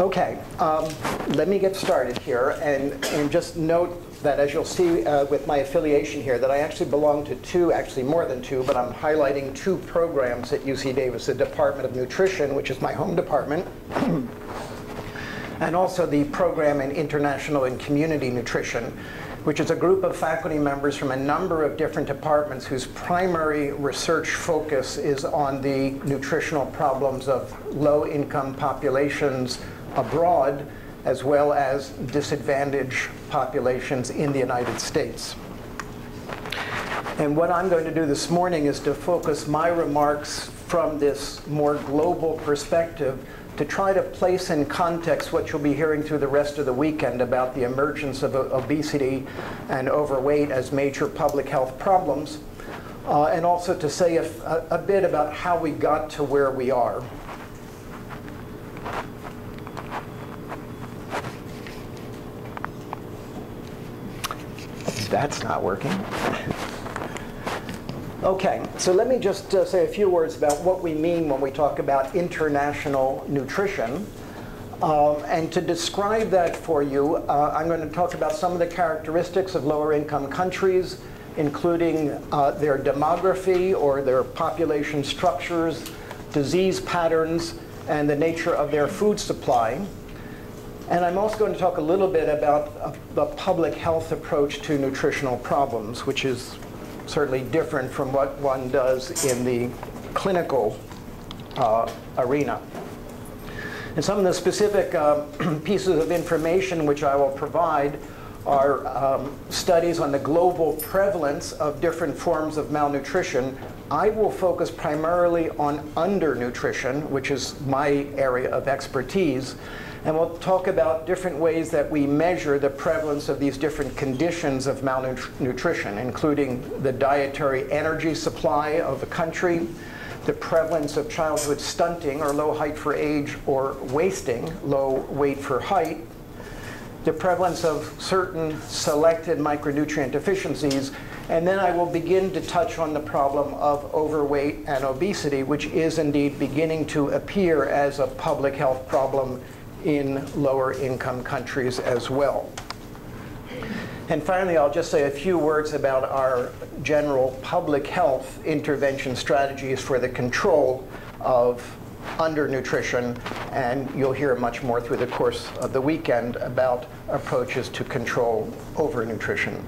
Okay, um, let me get started here and, and just note that as you'll see uh, with my affiliation here, that I actually belong to two, actually more than two, but I'm highlighting two programs at UC Davis, the Department of Nutrition, which is my home department, and also the program in International and Community Nutrition, which is a group of faculty members from a number of different departments whose primary research focus is on the nutritional problems of low-income populations abroad, as well as disadvantaged populations in the United States. And what I'm going to do this morning is to focus my remarks from this more global perspective to try to place in context what you'll be hearing through the rest of the weekend about the emergence of obesity and overweight as major public health problems, uh, and also to say a, a bit about how we got to where we are. That's not working. Okay, so let me just uh, say a few words about what we mean when we talk about international nutrition. Um, and to describe that for you, uh, I'm going to talk about some of the characteristics of lower income countries, including uh, their demography or their population structures, disease patterns, and the nature of their food supply. And I'm also going to talk a little bit about the public health approach to nutritional problems, which is certainly different from what one does in the clinical uh, arena. And some of the specific uh, pieces of information which I will provide are um, studies on the global prevalence of different forms of malnutrition. I will focus primarily on undernutrition, which is my area of expertise. And we'll talk about different ways that we measure the prevalence of these different conditions of malnutrition, including the dietary energy supply of a country, the prevalence of childhood stunting or low height for age or wasting, low weight for height, the prevalence of certain selected micronutrient deficiencies, and then I will begin to touch on the problem of overweight and obesity, which is indeed beginning to appear as a public health problem in lower income countries as well. And finally, I'll just say a few words about our general public health intervention strategies for the control of undernutrition, and you'll hear much more through the course of the weekend about approaches to control overnutrition.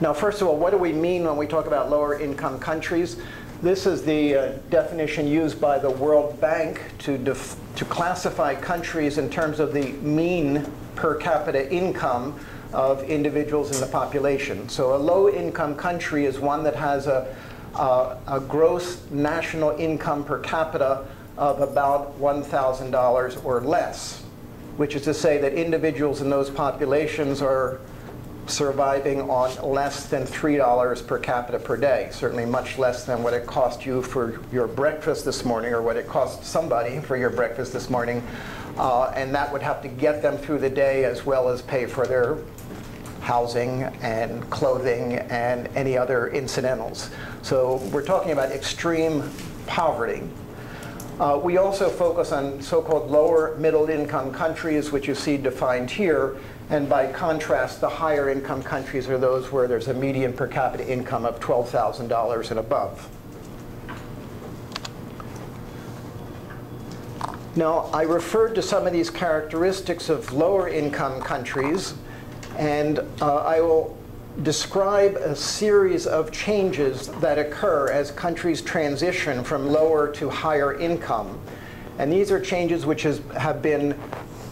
Now, first of all, what do we mean when we talk about lower income countries? This is the uh, definition used by the World Bank to, to classify countries in terms of the mean per capita income of individuals in the population. So a low-income country is one that has a, a, a gross national income per capita of about $1,000 or less, which is to say that individuals in those populations are surviving on less than $3 per capita per day, certainly much less than what it cost you for your breakfast this morning or what it cost somebody for your breakfast this morning. Uh, and that would have to get them through the day as well as pay for their housing and clothing and any other incidentals. So we're talking about extreme poverty. Uh, we also focus on so-called lower middle income countries, which you see defined here, and by contrast, the higher income countries are those where there's a median per capita income of $12,000 and above. Now, I referred to some of these characteristics of lower income countries, and uh, I will describe a series of changes that occur as countries transition from lower to higher income. And these are changes which has, have been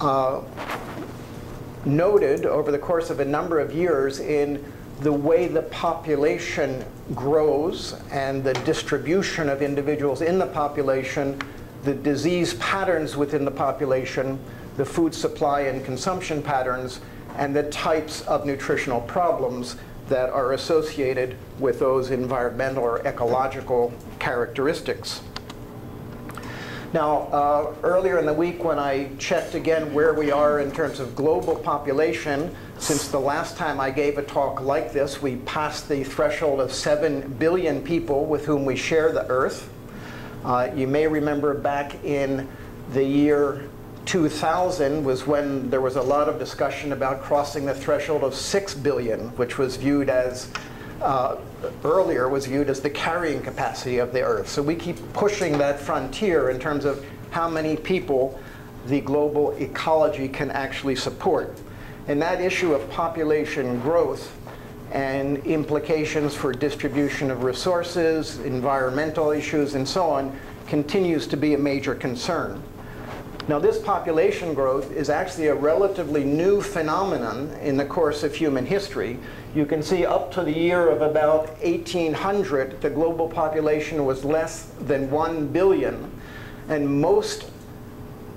uh, noted over the course of a number of years in the way the population grows and the distribution of individuals in the population, the disease patterns within the population, the food supply and consumption patterns, and the types of nutritional problems that are associated with those environmental or ecological characteristics. Now, uh, earlier in the week when I checked again where we are in terms of global population, since the last time I gave a talk like this, we passed the threshold of 7 billion people with whom we share the Earth. Uh, you may remember back in the year 2000 was when there was a lot of discussion about crossing the threshold of 6 billion, which was viewed as, uh, earlier was viewed as the carrying capacity of the Earth. So we keep pushing that frontier in terms of how many people the global ecology can actually support. And that issue of population growth and implications for distribution of resources, environmental issues, and so on, continues to be a major concern. Now this population growth is actually a relatively new phenomenon in the course of human history. You can see up to the year of about 1800, the global population was less than 1 billion. And most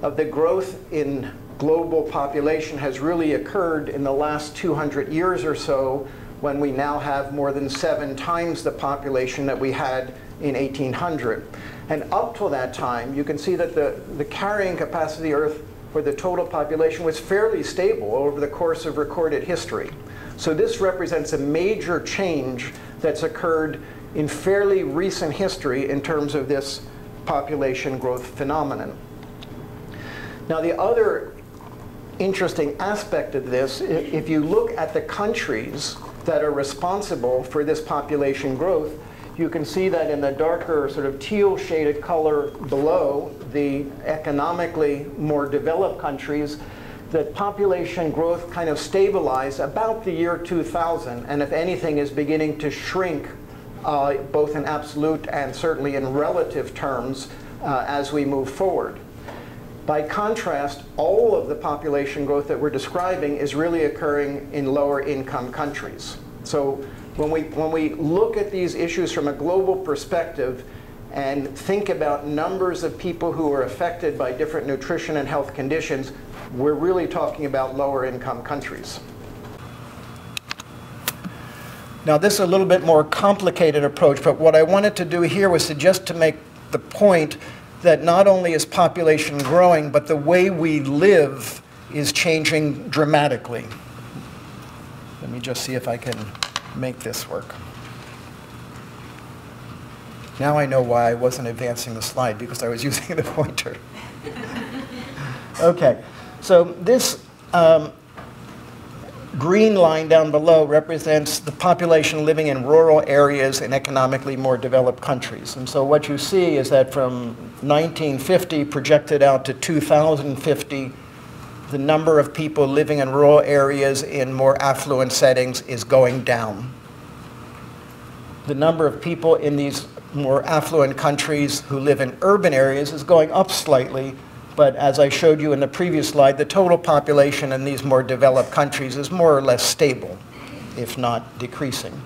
of the growth in global population has really occurred in the last 200 years or so when we now have more than seven times the population that we had in 1800. And up till that time, you can see that the, the carrying capacity of the Earth for the total population was fairly stable over the course of recorded history. So this represents a major change that's occurred in fairly recent history in terms of this population growth phenomenon. Now the other interesting aspect of this, if you look at the countries that are responsible for this population growth, you can see that in the darker sort of teal shaded color below, the economically more developed countries, that population growth kind of stabilized about the year 2000, and if anything is beginning to shrink uh, both in absolute and certainly in relative terms uh, as we move forward. By contrast, all of the population growth that we're describing is really occurring in lower income countries. So when we, when we look at these issues from a global perspective and think about numbers of people who are affected by different nutrition and health conditions, we're really talking about lower income countries. Now this is a little bit more complicated approach, but what I wanted to do here was to just to make the point that not only is population growing, but the way we live is changing dramatically. Let me just see if I can make this work. Now I know why I wasn't advancing the slide, because I was using the pointer. okay, so this um, green line down below represents the population living in rural areas in economically more developed countries. And so what you see is that from 1950 projected out to 2050, the number of people living in rural areas in more affluent settings is going down. The number of people in these more affluent countries who live in urban areas is going up slightly, but as I showed you in the previous slide, the total population in these more developed countries is more or less stable, if not decreasing.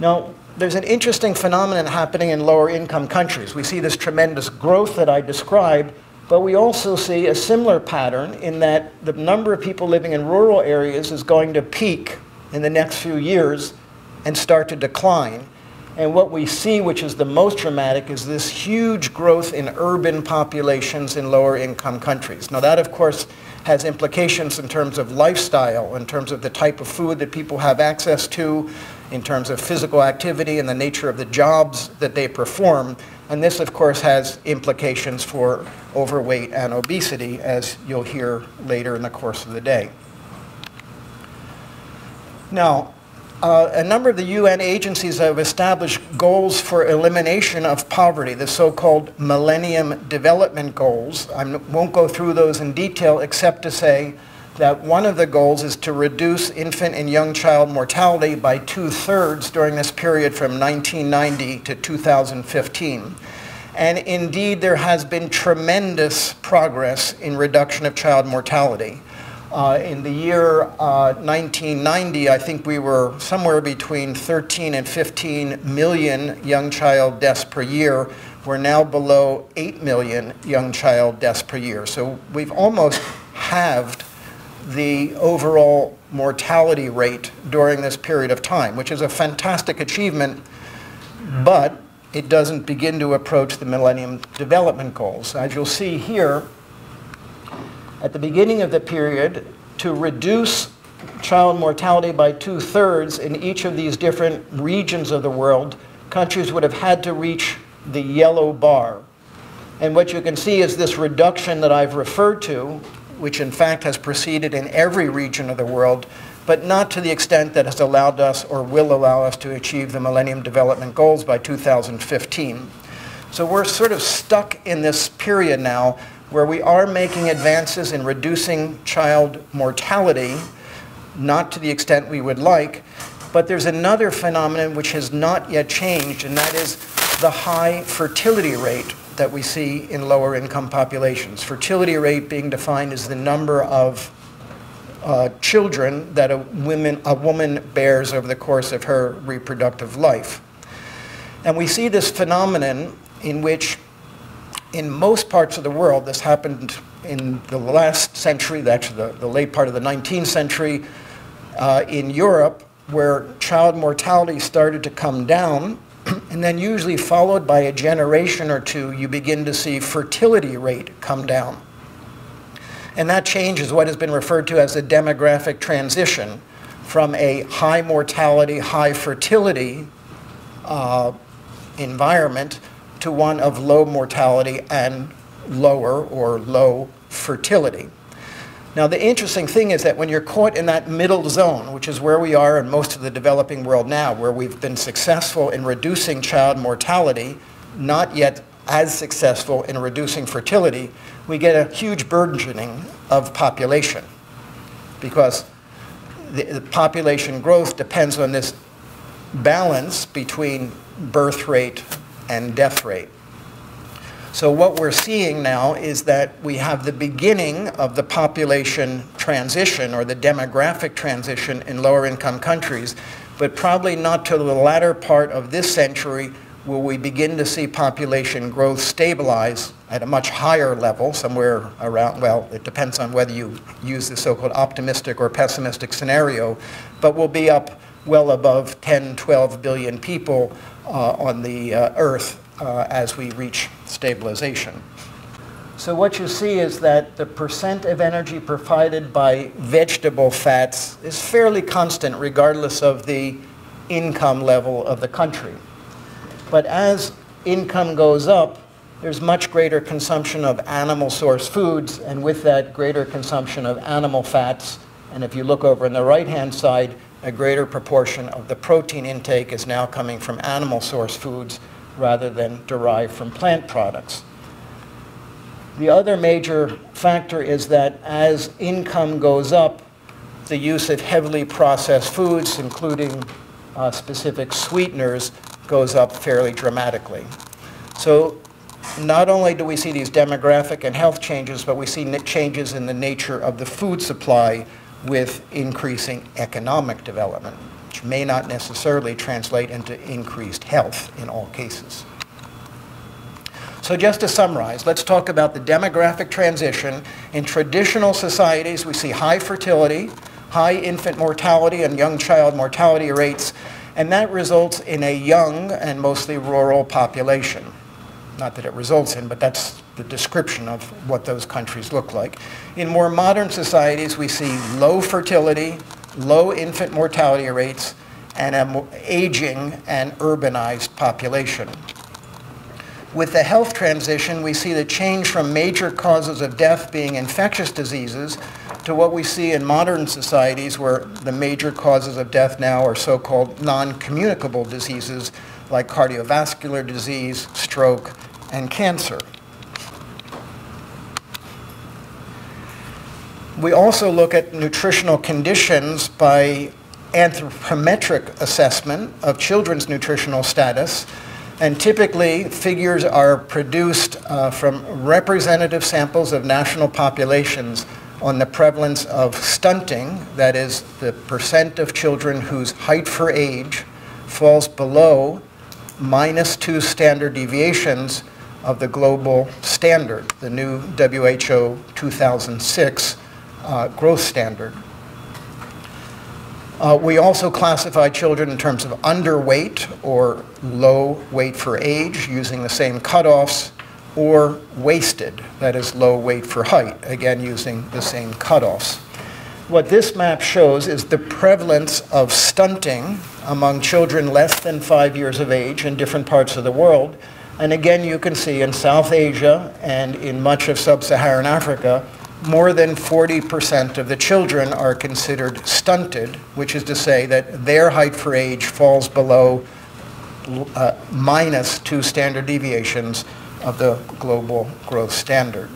Now, there's an interesting phenomenon happening in lower income countries. We see this tremendous growth that I described, but we also see a similar pattern in that the number of people living in rural areas is going to peak in the next few years and start to decline. And what we see, which is the most dramatic, is this huge growth in urban populations in lower income countries. Now that, of course, has implications in terms of lifestyle, in terms of the type of food that people have access to, in terms of physical activity and the nature of the jobs that they perform. And this, of course, has implications for overweight and obesity, as you'll hear later in the course of the day. Now, uh, a number of the UN agencies have established goals for elimination of poverty, the so-called Millennium Development Goals. I won't go through those in detail except to say that one of the goals is to reduce infant and young child mortality by two-thirds during this period from 1990 to 2015. And indeed, there has been tremendous progress in reduction of child mortality. Uh, in the year uh, 1990, I think we were somewhere between 13 and 15 million young child deaths per year. We're now below 8 million young child deaths per year. So we've almost halved the overall mortality rate during this period of time, which is a fantastic achievement, but it doesn't begin to approach the Millennium Development Goals. As you'll see here, at the beginning of the period, to reduce child mortality by two-thirds in each of these different regions of the world, countries would have had to reach the yellow bar. And what you can see is this reduction that I've referred to, which in fact has proceeded in every region of the world, but not to the extent that has allowed us or will allow us to achieve the Millennium Development Goals by 2015. So we're sort of stuck in this period now where we are making advances in reducing child mortality, not to the extent we would like, but there's another phenomenon which has not yet changed, and that is the high fertility rate that we see in lower income populations. Fertility rate being defined as the number of uh, children that a, women, a woman bears over the course of her reproductive life. And we see this phenomenon in which in most parts of the world, this happened in the last century, actually the, the late part of the 19th century, uh, in Europe, where child mortality started to come down, and then usually followed by a generation or two, you begin to see fertility rate come down. And that change is what has been referred to as a demographic transition from a high mortality, high fertility uh, environment to one of low mortality and lower or low fertility. Now, the interesting thing is that when you're caught in that middle zone, which is where we are in most of the developing world now, where we've been successful in reducing child mortality, not yet as successful in reducing fertility, we get a huge burgeoning of population because the, the population growth depends on this balance between birth rate and death rate. So what we're seeing now is that we have the beginning of the population transition or the demographic transition in lower income countries, but probably not till the latter part of this century will we begin to see population growth stabilize at a much higher level, somewhere around, well, it depends on whether you use the so-called optimistic or pessimistic scenario, but we'll be up well above 10, 12 billion people uh, on the uh, Earth uh, as we reach stabilization. So what you see is that the percent of energy provided by vegetable fats is fairly constant regardless of the income level of the country. But as income goes up, there's much greater consumption of animal source foods, and with that greater consumption of animal fats. And if you look over on the right-hand side, a greater proportion of the protein intake is now coming from animal source foods rather than derived from plant products. The other major factor is that as income goes up, the use of heavily processed foods, including uh, specific sweeteners, goes up fairly dramatically. So not only do we see these demographic and health changes, but we see changes in the nature of the food supply with increasing economic development, which may not necessarily translate into increased health in all cases. So just to summarize, let's talk about the demographic transition. In traditional societies, we see high fertility, high infant mortality and young child mortality rates, and that results in a young and mostly rural population. Not that it results in, but that's the description of what those countries look like. In more modern societies, we see low fertility, low infant mortality rates, and an aging and urbanized population. With the health transition, we see the change from major causes of death being infectious diseases to what we see in modern societies where the major causes of death now are so-called non-communicable diseases like cardiovascular disease, stroke, and cancer. We also look at nutritional conditions by anthropometric assessment of children's nutritional status. And typically, figures are produced uh, from representative samples of national populations on the prevalence of stunting, that is, the percent of children whose height for age falls below minus two standard deviations of the global standard, the new WHO 2006 uh, growth standard. Uh, we also classify children in terms of underweight or low weight for age using the same cutoffs or wasted, that is low weight for height, again using the same cutoffs. What this map shows is the prevalence of stunting among children less than five years of age in different parts of the world And again, you can see in South Asia and in much of sub-Saharan Africa, more than 40% of the children are considered stunted, which is to say that their height for age falls below uh, minus two standard deviations of the global growth standard.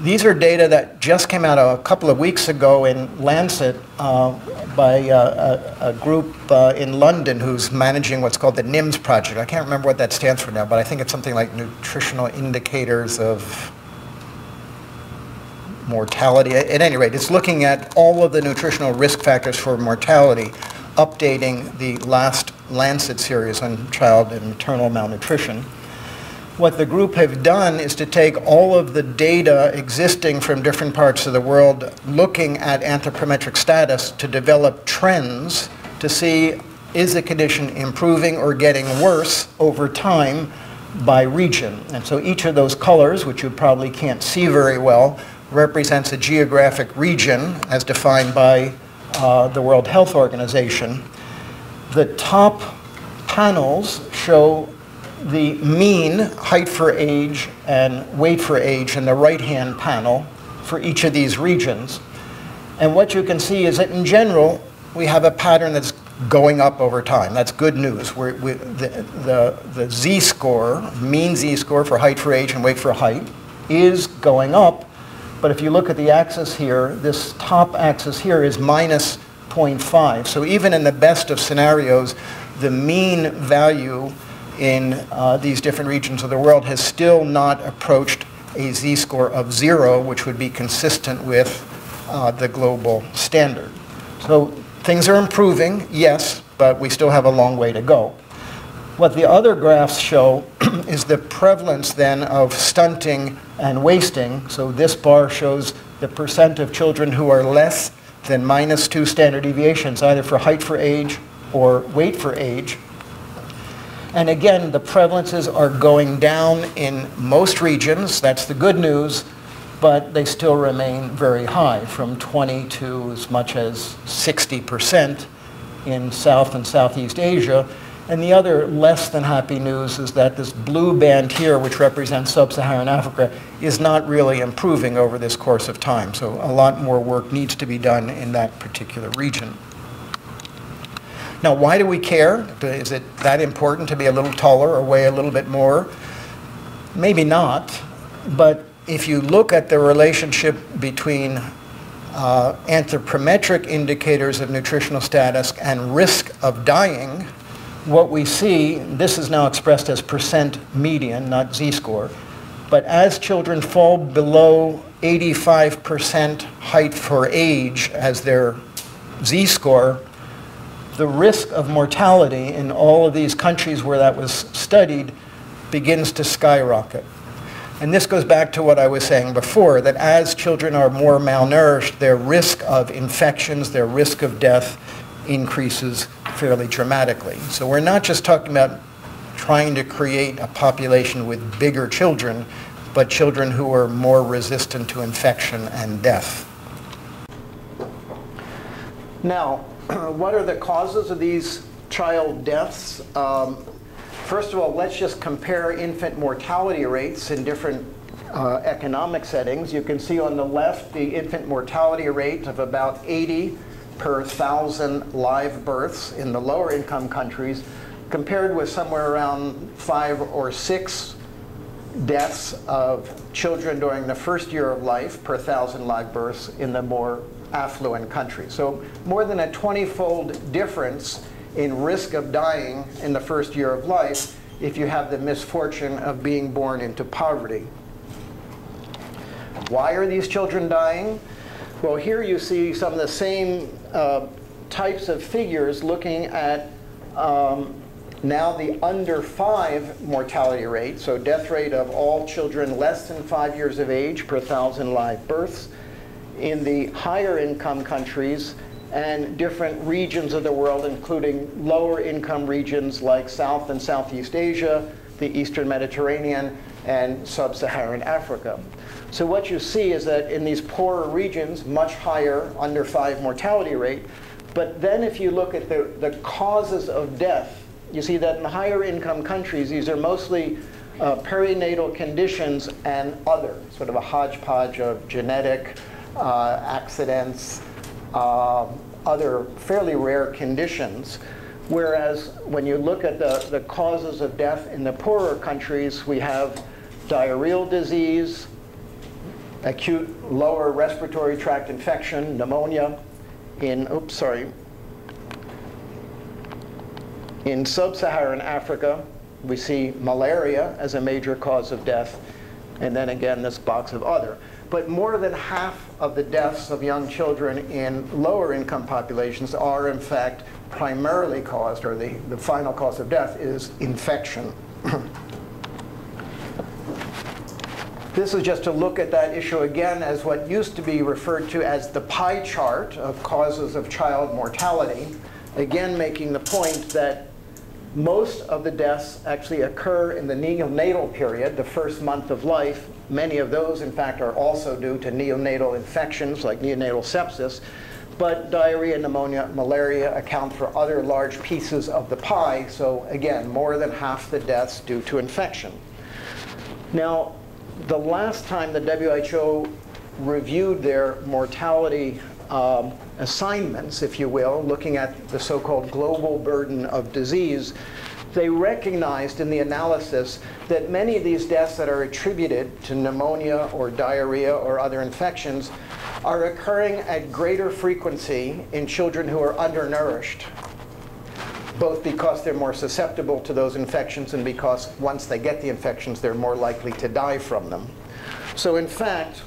These are data that just came out a couple of weeks ago in Lancet uh, by uh, a, a, group uh, in London who's managing what's called the NIMS project. I can't remember what that stands for now, but I think it's something like Nutritional Indicators of Mortality. At any rate, it's looking at all of the nutritional risk factors for mortality, updating the last Lancet series on child and maternal malnutrition what the group have done is to take all of the data existing from different parts of the world looking at anthropometric status to develop trends to see is the condition improving or getting worse over time by region. And so each of those colors, which you probably can't see very well, represents a geographic region as defined by uh, the World Health Organization. The top panels show the mean height for age and weight for age in the right-hand panel for each of these regions. And what you can see is that in general, we have a pattern that's going up over time. That's good news. We, the, the, the z-score, mean z-score for height for age and weight for height, is going up. But if you look at the axis here, this top axis here is minus 0.5. So even in the best of scenarios, the mean value in uh, these different regions of the world has still not approached a z-score of zero, which would be consistent with uh, the global standard. So things are improving, yes, but we still have a long way to go. What the other graphs show is the prevalence then of stunting and wasting. So this bar shows the percent of children who are less than minus two standard deviations, either for height for age or weight for age. And again, the prevalences are going down in most regions. That's the good news. But they still remain very high, from 20 to as much as 60% in South and Southeast Asia. And the other less than happy news is that this blue band here, which represents sub-Saharan Africa, is not really improving over this course of time. So a lot more work needs to be done in that particular region. Now, why do we care? Is it that important to be a little taller or weigh a little bit more? Maybe not, but if you look at the relationship between uh, anthropometric indicators of nutritional status and risk of dying, what we see, this is now expressed as percent median, not z-score, but as children fall below 85% height for age as their z-score, the risk of mortality in all of these countries where that was studied begins to skyrocket. And this goes back to what I was saying before, that as children are more malnourished, their risk of infections, their risk of death increases fairly dramatically. So we're not just talking about trying to create a population with bigger children, but children who are more resistant to infection and death. Now, what are the causes of these child deaths? Um, first of all, let's just compare infant mortality rates in different uh, economic settings. You can see on the left the infant mortality rate of about 80 per thousand live births in the lower income countries compared with somewhere around five or six deaths of children during the first year of life per thousand live births in the more affluent countries. So more than a 20-fold difference in risk of dying in the first year of life if you have the misfortune of being born into poverty. Why are these children dying? Well, here you see some of the same uh, types of figures looking at um, now the under five mortality rate, so death rate of all children less than five years of age per thousand live births, in the higher income countries and different regions of the world, including lower income regions like South and Southeast Asia, the Eastern Mediterranean, and Sub-Saharan Africa. So what you see is that in these poorer regions, much higher under five mortality rate, but then if you look at the, the causes of death you see that in higher income countries, these are mostly uh, perinatal conditions and other, sort of a hodgepodge of genetic uh, accidents, uh, other fairly rare conditions. Whereas when you look at the, the causes of death in the poorer countries, we have diarrheal disease, acute lower respiratory tract infection, pneumonia, in, oops, sorry, in sub-Saharan Africa, we see malaria as a major cause of death, and then again this box of other. But more than half of the deaths of young children in lower income populations are in fact primarily caused, or the, the final cause of death is infection. This is just to look at that issue again as what used to be referred to as the pie chart of causes of child mortality. Again, making the point that most of the deaths actually occur in the neonatal period, the first month of life. Many of those, in fact, are also due to neonatal infections like neonatal sepsis. But diarrhea, pneumonia, malaria account for other large pieces of the pie. So again, more than half the deaths due to infection. Now, the last time the WHO reviewed their mortality um, assignments, if you will, looking at the so-called global burden of disease, they recognized in the analysis that many of these deaths that are attributed to pneumonia or diarrhea or other infections are occurring at greater frequency in children who are undernourished both because they're more susceptible to those infections and because once they get the infections, they're more likely to die from them. So in fact,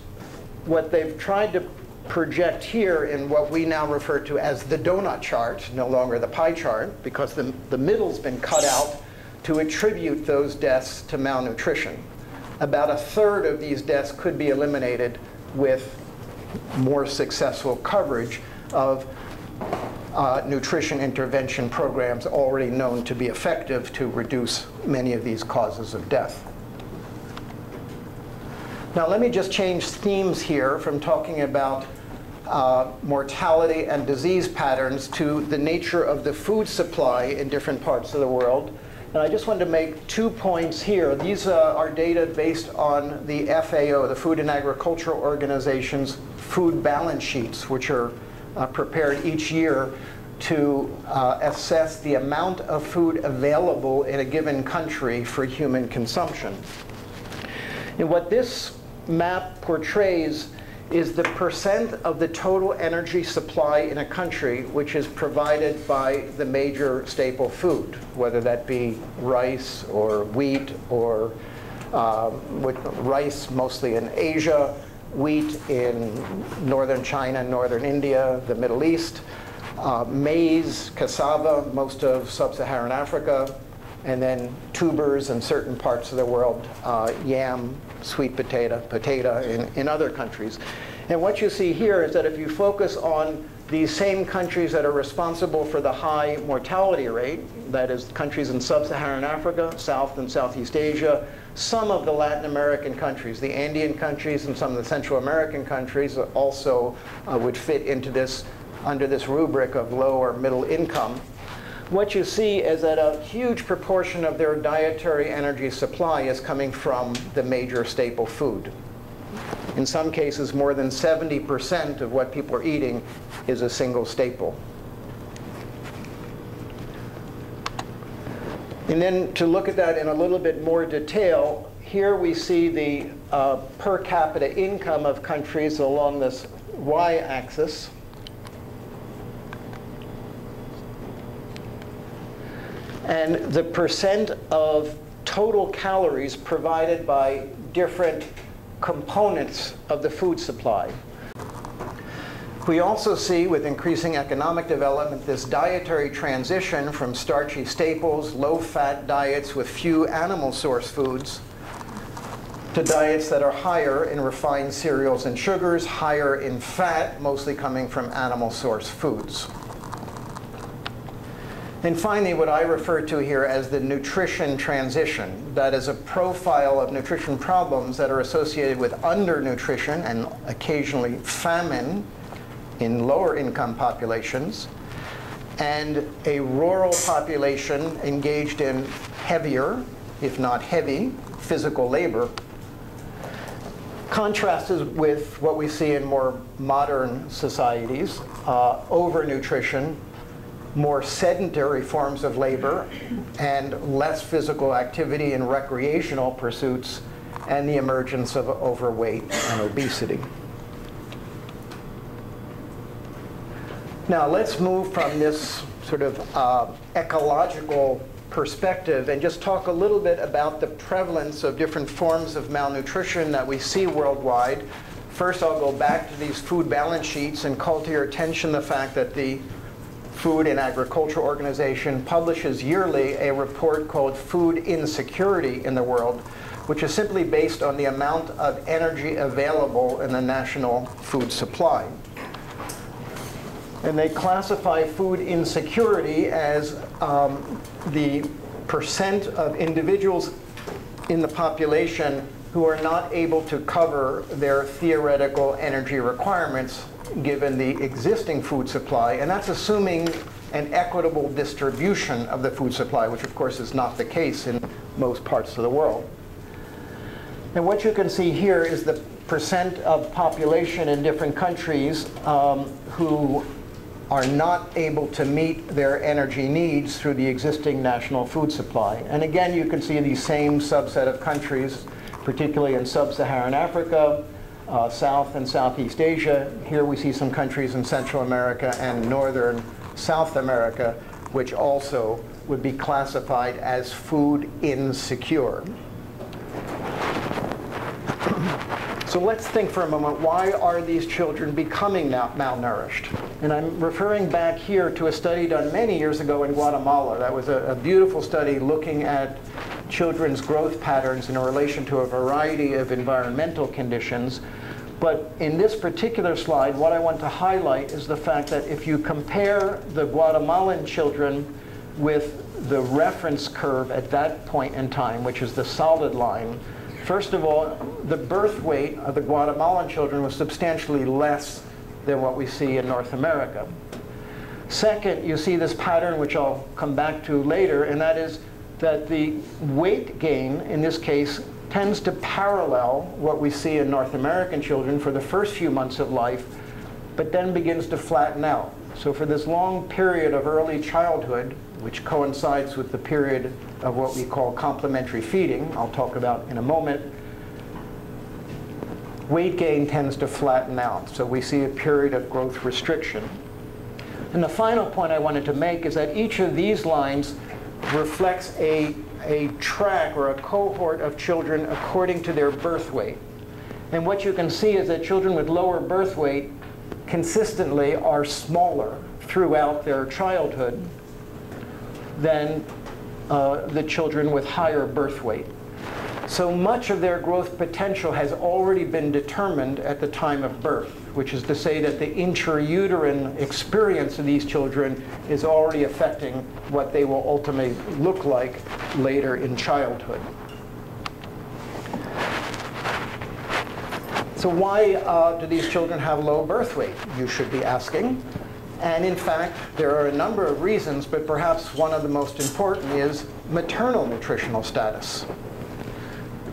what they've tried to project here in what we now refer to as the donut chart, no longer the pie chart, because the, the middle's been cut out to attribute those deaths to malnutrition. About a third of these deaths could be eliminated with more successful coverage of uh, nutrition intervention programs already known to be effective to reduce many of these causes of death. Now let me just change themes here from talking about uh, mortality and disease patterns to the nature of the food supply in different parts of the world. And I just wanted to make two points here. These uh, are data based on the FAO, the Food and Agricultural Organization's food balance sheets, which are uh, prepared each year to uh, assess the amount of food available in a given country for human consumption. And what this map portrays is the percent of the total energy supply in a country which is provided by the major staple food, whether that be rice or wheat or uh, rice mostly in Asia, wheat in northern China, northern India, the Middle East, uh, maize, cassava, most of sub-Saharan Africa, and then tubers in certain parts of the world, uh, yam, sweet potato, potato in, in other countries. And what you see here is that if you focus on these same countries that are responsible for the high mortality rate, that is countries in sub-Saharan Africa, South and Southeast Asia, some of the Latin American countries, the Andean countries and some of the Central American countries also uh, would fit into this under this rubric of low or middle income, what you see is that a huge proportion of their dietary energy supply is coming from the major staple food. In some cases, more than 70% of what people are eating is a single staple. And then to look at that in a little bit more detail, here we see the uh, per capita income of countries along this y-axis. And the percent of total calories provided by different components of the food supply. We also see with increasing economic development this dietary transition from starchy staples, low-fat diets with few animal source foods to diets that are higher in refined cereals and sugars, higher in fat, mostly coming from animal source foods. And finally, what I refer to here as the nutrition transition. That is a profile of nutrition problems that are associated with undernutrition and occasionally famine in lower income populations. and a rural population engaged in heavier, if not heavy, physical labor, contrasted with what we see in more modern societies, uh, overnutrition, more sedentary forms of labor, and less physical activity and recreational pursuits, and the emergence of overweight and obesity. Now let's move from this sort of uh, ecological perspective and just talk a little bit about the prevalence of different forms of malnutrition that we see worldwide. First, I'll go back to these food balance sheets and call to your attention the fact that the Food and Agriculture Organization publishes yearly a report called Food Insecurity in the World, which is simply based on the amount of energy available in the national food supply. And they classify food insecurity as um, the percent of individuals in the population who are not able to cover their theoretical energy requirements given the existing food supply. And that's assuming an equitable distribution of the food supply, which of course is not the case in most parts of the world. And what you can see here is the percent of population in different countries um, who are not able to meet their energy needs through the existing national food supply. And again, you can see these same subset of countries, particularly in sub-Saharan Africa, uh, South and Southeast Asia. Here we see some countries in Central America and Northern South America, which also would be classified as food insecure. So let's think for a moment, why are these children becoming malnourished? And I'm referring back here to a study done many years ago in Guatemala. That was a, a beautiful study looking at children's growth patterns in relation to a variety of environmental conditions. But in this particular slide, what I want to highlight is the fact that if you compare the Guatemalan children with the reference curve at that point in time, which is the solid line, First of all, the birth weight of the Guatemalan children was substantially less than what we see in North America. Second, you see this pattern, which I'll come back to later, and that is that the weight gain, in this case, tends to parallel what we see in North American children for the first few months of life, but then begins to flatten out. So for this long period of early childhood, which coincides with the period of what we call complementary feeding, I'll talk about in a moment, weight gain tends to flatten out. So we see a period of growth restriction. And the final point I wanted to make is that each of these lines reflects a, a track or a cohort of children according to their birth weight. And what you can see is that children with lower birth weight consistently are smaller throughout their childhood than uh, the children with higher birth weight. So much of their growth potential has already been determined at the time of birth, which is to say that the intrauterine experience of these children is already affecting what they will ultimately look like later in childhood. So why uh, do these children have low birth weight, you should be asking. And in fact, there are a number of reasons, but perhaps one of the most important is maternal nutritional status.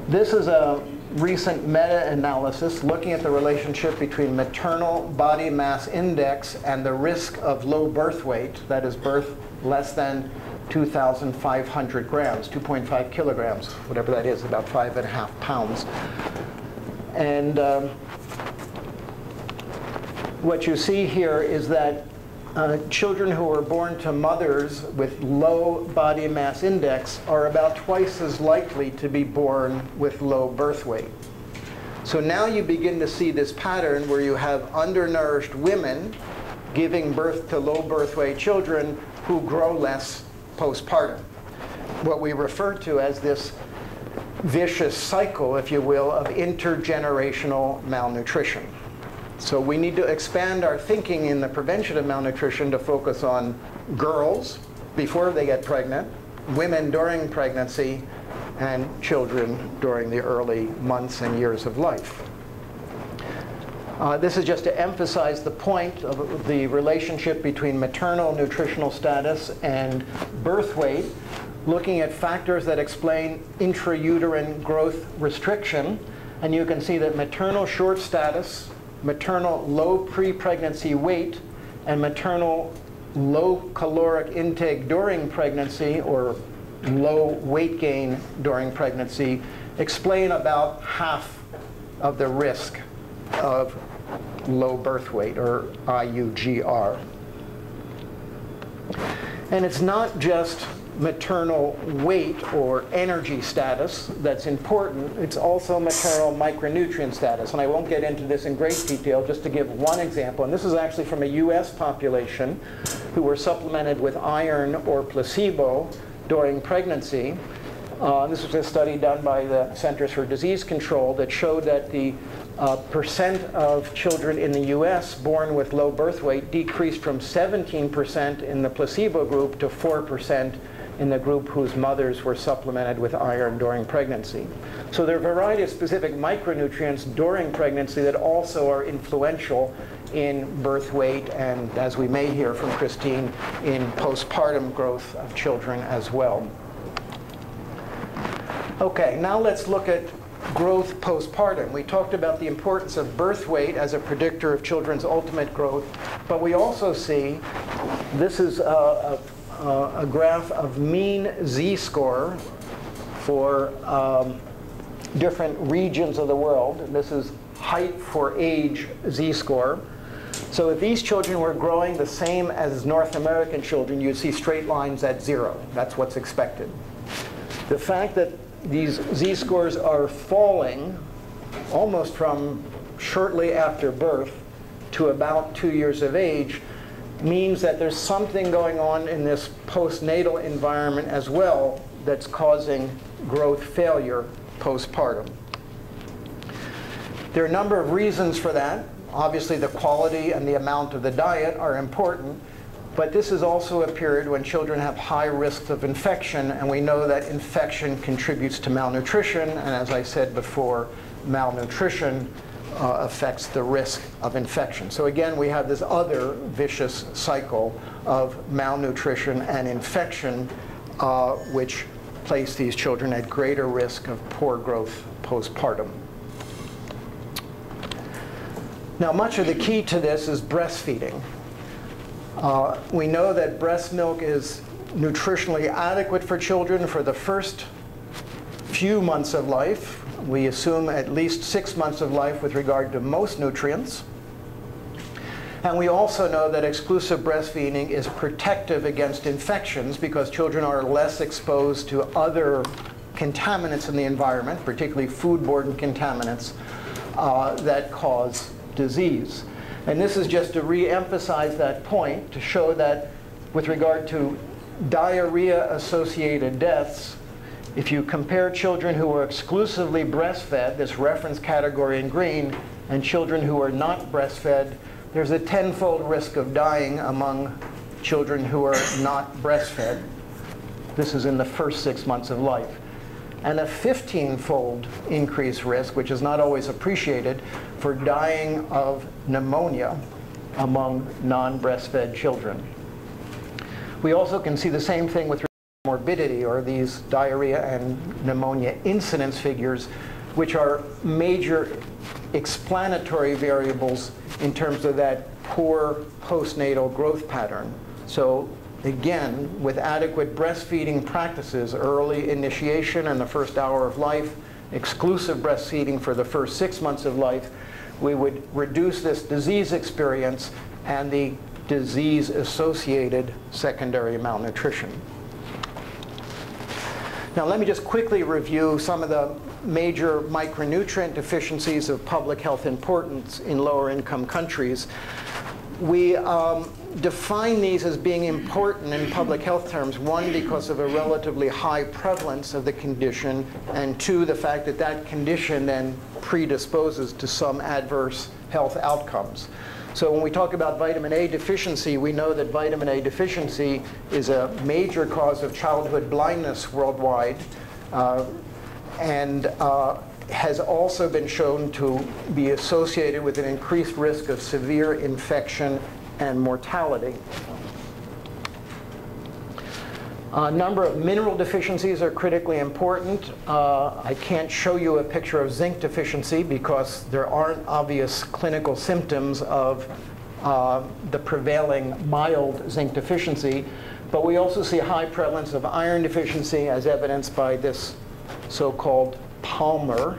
This is a recent meta-analysis looking at the relationship between maternal body mass index and the risk of low birth weight, that is birth less than 2,500 grams, 2.5 kilograms, whatever that is, about five and a half pounds. And um, what you see here is that uh, children who are born to mothers with low body mass index are about twice as likely to be born with low birth weight. So now you begin to see this pattern where you have undernourished women giving birth to low birth weight children who grow less postpartum. What we refer to as this vicious cycle, if you will, of intergenerational malnutrition. So we need to expand our thinking in the prevention of malnutrition to focus on girls before they get pregnant, women during pregnancy, and children during the early months and years of life. Uh, this is just to emphasize the point of the relationship between maternal nutritional status and birth weight, looking at factors that explain intrauterine growth restriction. And you can see that maternal short stature, maternal low pre-pregnancy weight, and maternal low caloric intake during pregnancy or low weight gain during pregnancy explain about half of the risk of low birth weight, or IUGR. And it's not just maternal weight or energy status that's important, it's also maternal micronutrient status. And I won't get into this in great detail, just to give one example. And this is actually from a US population who were supplemented with iron or placebo during pregnancy. Uh, this was a study done by the Centers for Disease Control that showed that the uh, percent of children in the US born with low birth weight decreased from 17% in the placebo group to 4% in the group whose mothers were supplemented with iron during pregnancy. So there are a variety of specific micronutrients during pregnancy that also are influential in birth weight and, as we may hear from Christine, in postpartum growth of children as well. Okay, now let's look at growth postpartum. We talked about the importance of birth weight as a predictor of children's ultimate growth, but we also see this is a, a, a graph of mean z-score for um, different regions of the world. This is height for age z-score. So if these children were growing the same as North American children, you'd see straight lines at zero. That's what's expected. The fact that these z-scores are falling almost from shortly after birth to about two years of age means that there's something going on in this postnatal environment as well that's causing growth failure postpartum. There are a number of reasons for that. Obviously, the quality and the amount of the diet are important, but this is also a period when children have high risks of infection, and we know that infection contributes to malnutrition, and as I said before, malnutrition uh, affects the risk of infection. So again, we have this other vicious cycle of malnutrition and infection, uh, which place these children at greater risk of poor growth postpartum. Now, much of the key to this is breastfeeding. Uh, we know that breast milk is nutritionally adequate for children for the first few months of life. We assume at least six months of life with regard to most nutrients. And we also know that exclusive breastfeeding is protective against infections because children are less exposed to other contaminants in the environment, particularly foodborne contaminants uh, that cause disease. And this is just to re-emphasize that point to show that with regard to diarrhea-associated deaths, if you compare children who were exclusively breastfed, this reference category in green, and children who are not breastfed, there's a tenfold risk of dying among children who are not breastfed. This is in the first six months of life and a 15-fold increased risk, which is not always appreciated, for dying of pneumonia among non-breastfed children. We also can see the same thing with morbidity or these diarrhea and pneumonia incidence figures, which are major explanatory variables in terms of that poor postnatal growth pattern. So again, with adequate breastfeeding practices, early initiation in the first hour of life, exclusive breastfeeding for the first six months of life, we would reduce this disease experience and the disease-associated secondary malnutrition. Now let me just quickly review some of the major micronutrient deficiencies of public health importance in lower income countries. We um, define these as being important in public health terms, one, because of a relatively high prevalence of the condition, and two, the fact that that condition then predisposes to some adverse health outcomes. So when we talk about vitamin A deficiency, we know that vitamin A deficiency is a major cause of childhood blindness worldwide. Uh, and uh, has also been shown to be associated with an increased risk of severe infection and mortality. A number of mineral deficiencies are critically important. Uh, I can't show you a picture of zinc deficiency because there aren't obvious clinical symptoms of uh, the prevailing mild zinc deficiency. But we also see a high prevalence of iron deficiency as evidenced by this so-called palmar,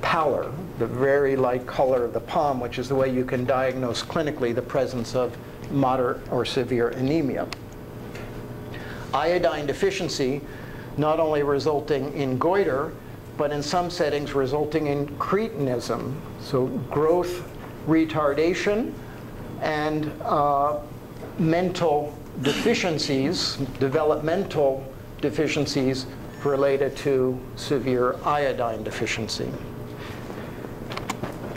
pallor, the very light color of the palm, which is the way you can diagnose clinically the presence of moderate or severe anemia iodine deficiency not only resulting in goiter, but in some settings resulting in cretinism, so growth retardation and uh, mental deficiencies, developmental deficiencies related to severe iodine deficiency.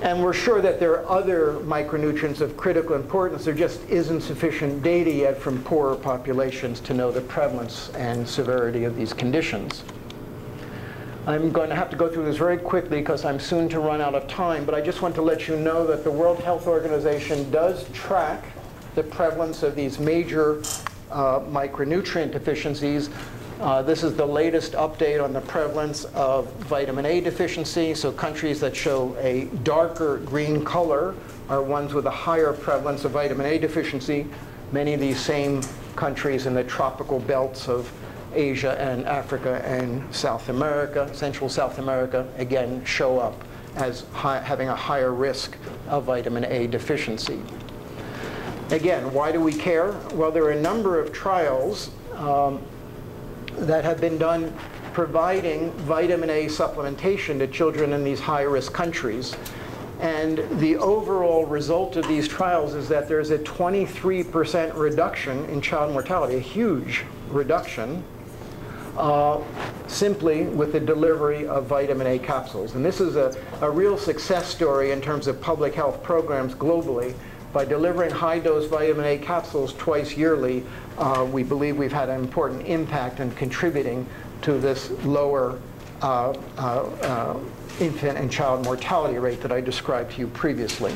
And we're sure that there are other micronutrients of critical importance. There just isn't sufficient data yet from poorer populations to know the prevalence and severity of these conditions. I'm going to have to go through this very quickly because I'm soon to run out of time, but I just want to let you know that the World Health Organization does track the prevalence of these major uh, micronutrient deficiencies uh, this is the latest update on the prevalence of vitamin A deficiency. So countries that show a darker green color are ones with a higher prevalence of vitamin A deficiency. Many of these same countries in the tropical belts of Asia and Africa and South America, Central South America, again show up as high, having a higher risk of vitamin A deficiency. Again, why do we care? Well, there are a number of trials um, that have been done providing vitamin A supplementation to children in these high-risk countries. And the overall result of these trials is that there's a 23% reduction in child mortality, a huge reduction, uh, simply with the delivery of vitamin A capsules. And this is a, a real success story in terms of public health programs globally. By delivering high-dose vitamin A capsules twice yearly, uh, we believe we've had an important impact in contributing to this lower uh, uh, uh, infant and child mortality rate that I described to you previously.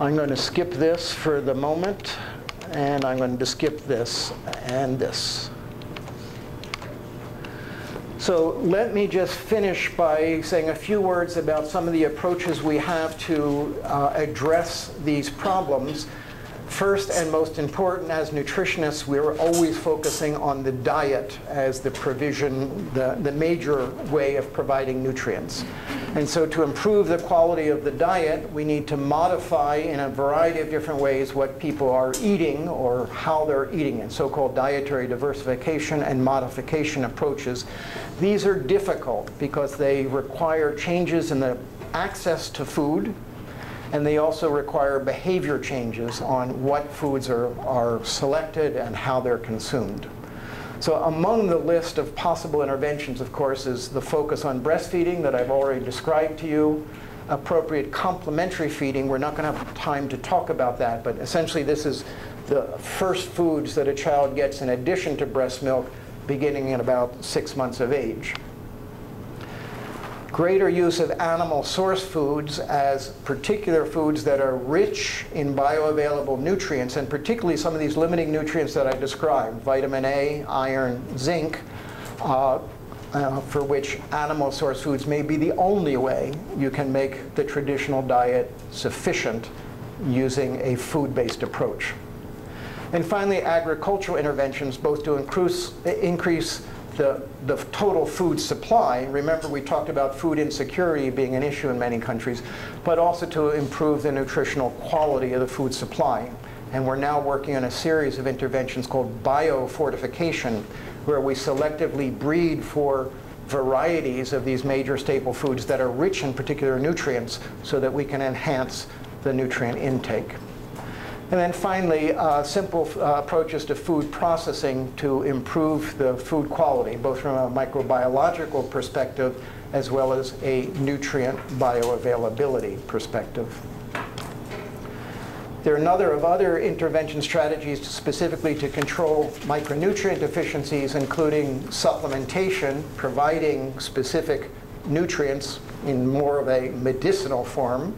I'm going to skip this for the moment, and I'm going to skip this and this. So let me just finish by saying a few words about some of the approaches we have to uh, address these problems First and most important, as nutritionists, we're always focusing on the diet as the provision, the, the major way of providing nutrients. And so to improve the quality of the diet, we need to modify in a variety of different ways what people are eating or how they're eating it, so-called dietary diversification and modification approaches. These are difficult because they require changes in the access to food, and they also require behavior changes on what foods are, are selected and how they're consumed. So among the list of possible interventions, of course, is the focus on breastfeeding that I've already described to you, appropriate complementary feeding. We're not going to have time to talk about that, but essentially this is the first foods that a child gets in addition to breast milk beginning at about six months of age greater use of animal source foods as particular foods that are rich in bioavailable nutrients, and particularly some of these limiting nutrients that I described, vitamin A, iron, zinc, uh, uh, for which animal source foods may be the only way you can make the traditional diet sufficient using a food-based approach. And finally, agricultural interventions, both to increase, increase the, the total food supply. Remember, we talked about food insecurity being an issue in many countries, but also to improve the nutritional quality of the food supply. And we're now working on a series of interventions called biofortification, where we selectively breed for varieties of these major staple foods that are rich in particular nutrients so that we can enhance the nutrient intake. And then finally, uh, simple uh, approaches to food processing to improve the food quality, both from a microbiological perspective as well as a nutrient bioavailability perspective. There are a number of other intervention strategies to specifically to control micronutrient deficiencies, including supplementation, providing specific nutrients in more of a medicinal form,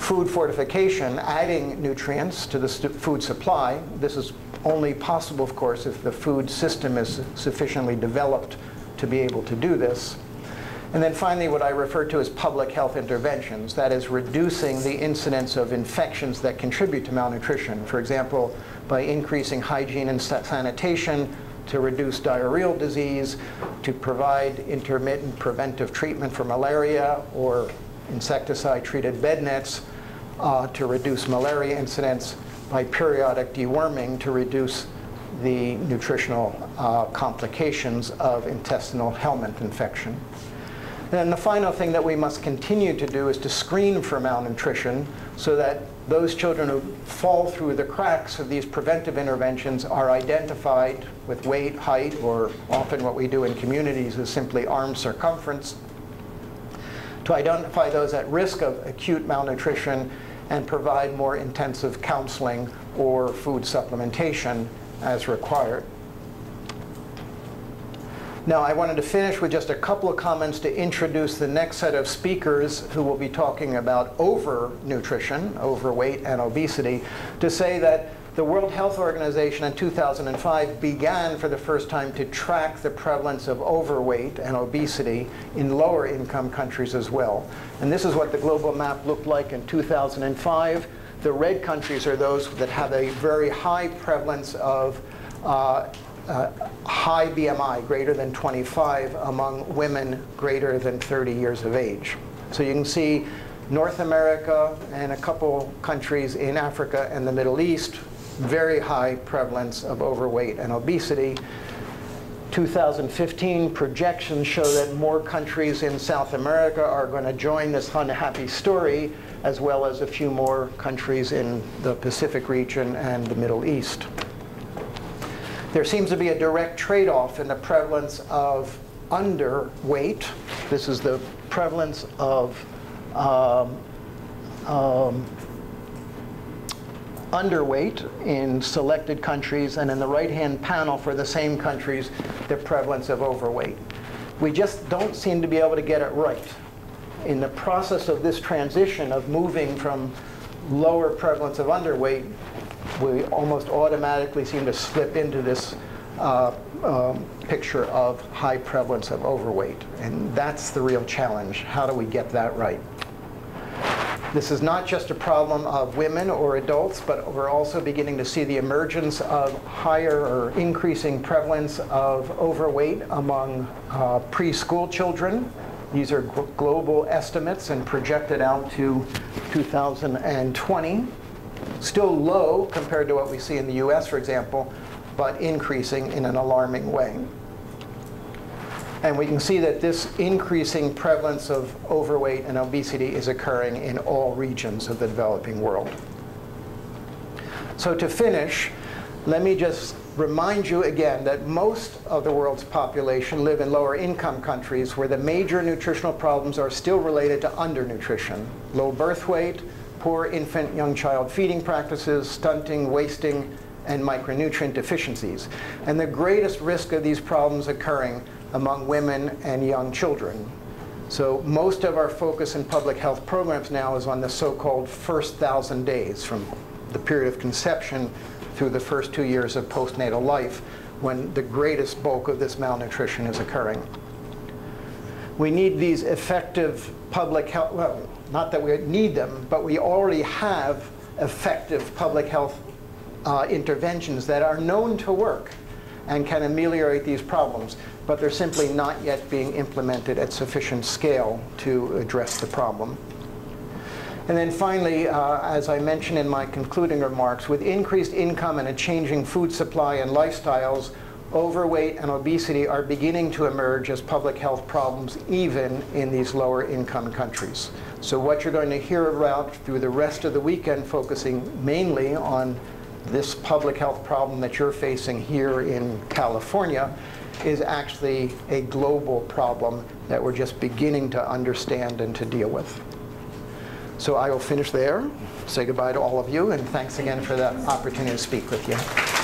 food fortification, adding nutrients to the food supply. This is only possible, of course, if the food system is sufficiently developed to be able to do this. And then finally, what I refer to as public health interventions, that is reducing the incidence of infections that contribute to malnutrition. For example, by increasing hygiene and sanitation to reduce diarrheal disease, to provide intermittent preventive treatment for malaria or insecticide-treated bed nets, uh, to reduce malaria incidence by periodic deworming to reduce the nutritional uh, complications of intestinal helminth infection. And the final thing that we must continue to do is to screen for malnutrition so that those children who fall through the cracks of these preventive interventions are identified with weight, height, or often what we do in communities is simply arm circumference, to identify those at risk of acute malnutrition and provide more intensive counseling or food supplementation as required. Now, I wanted to finish with just a couple of comments to introduce the next set of speakers who will be talking about overnutrition, overweight, and obesity, to say that the World Health Organization in 2005 began for the first time to track the prevalence of overweight and obesity in lower income countries as well. And this is what the global map looked like in 2005. The red countries are those that have a very high prevalence of uh, uh, high BMI, greater than 25, among women greater than 30 years of age. So you can see North America and a couple countries in Africa and the Middle East, very high prevalence of overweight and obesity. 2015 projections show that more countries in South America are going to join this unhappy story, as well as a few more countries in the Pacific region and the Middle East. There seems to be a direct trade-off in the prevalence of underweight. This is the prevalence of um, um, underweight in selected countries, and in the right-hand panel for the same countries, the prevalence of overweight. We just don't seem to be able to get it right. In the process of this transition of moving from lower prevalence of underweight we almost automatically seem to slip into this uh, um, picture of high prevalence of overweight. And that's the real challenge. How do we get that right? This is not just a problem of women or adults, but we're also beginning to see the emergence of higher or increasing prevalence of overweight among uh, preschool children. These are global estimates and projected out to 2020. Still low compared to what we see in the US, for example, but increasing in an alarming way. And we can see that this increasing prevalence of overweight and obesity is occurring in all regions of the developing world. So to finish, let me just remind you again that most of the world's population live in lower income countries where the major nutritional problems are still related to undernutrition, low birth weight, poor infant young child feeding practices, stunting, wasting, and micronutrient deficiencies. And the greatest risk of these problems occurring among women and young children. So most of our focus in public health programs now is on the so-called first thousand days from the period of conception through the first two years of postnatal life when the greatest bulk of this malnutrition is occurring. We need these effective public health, well, not that we need them, but we already have effective public health uh, interventions that are known to work and can ameliorate these problems, but they're simply not yet being implemented at sufficient scale to address the problem. And then finally, uh, as I mentioned in my concluding remarks, with increased income and a changing food supply and lifestyles, overweight and obesity are beginning to emerge as public health problems even in these lower income countries. So what you're going to hear about through the rest of the weekend focusing mainly on this public health problem that you're facing here in California is actually a global problem that we're just beginning to understand and to deal with. So I will finish there, say goodbye to all of you, and thanks again for the opportunity to speak with you.